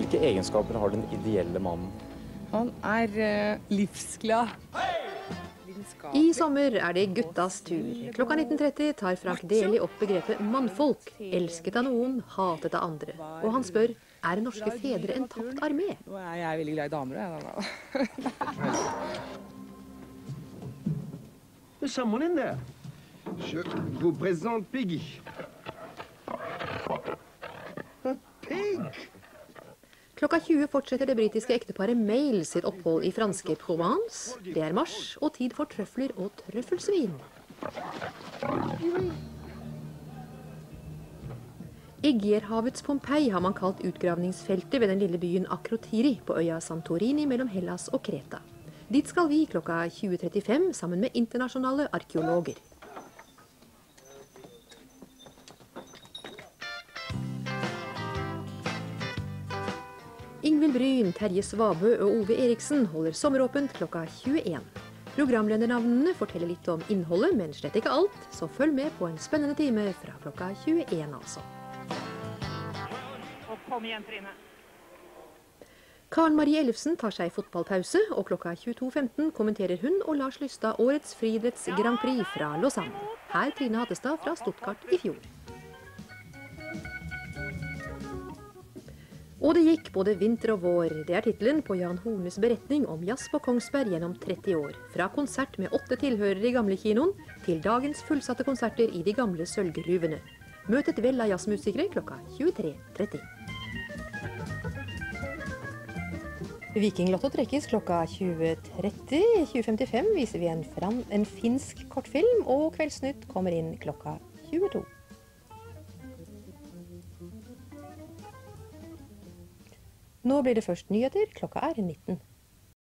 Hvilke egenskaper har den ideelle mannen? Han er uh, livsglad. I sommer er det guttas tur. Klokka 19.30 tar Frank Deli opp begrepet mannfolk. Elsket av noen, hatet av andre. Og han spør er norske fedre en tapt armé. Nå er jeg veldig glad i damer. Jeg, There's someone in there. Je vous présente Piggy. Pig! Klokka 20 fortsetter det britiske ekteparet Mail sitt opphold i franske Provence. Det er mars og tid for trøfler og trøffelsvin. Egerhavets Pompeii har man kalt utgravningsfeltet ved den lille byen Akrotiri på øya Santorini mellom Hellas og Kreta. Dit skal vi klokka 20.35 sammen med internasjonale arkeologer. Ingvild Bryn, Terje Svabø og Ove Eriksen holder sommeråpent klokka 21. Programledernavnene forteller litt om innholdet, men slett ikke alt, så følg med på en spennende time fra klokka 21, altså. Kom igjen, Trine. Karen Marie Ellefsen tar seg fotballpause, og klokka 22.15 kommenterer hun og Lars Lystad årets friidretts Grand Prix fra Lausanne. Her Trine Hattestad fra Stuttgart i fjor. Og det gikk både vinter og vår. Det er tittelen på Jan Hornes beretning om jazz på Kongsberg gjennom 30 år. Fra konsert med åtte tilhørere i gamlekinoen til dagens fullsatte konserter i de gamle sølvgruvene. Møt et vell av jazzmusikere klokka 23.30. Vikinglotto trekkes klokka 20.30. 20.55 viser vi en, fram, en finsk kortfilm, og Kveldsnytt kommer inn klokka 22. Nå blir det først nyheter. Klokka er 19.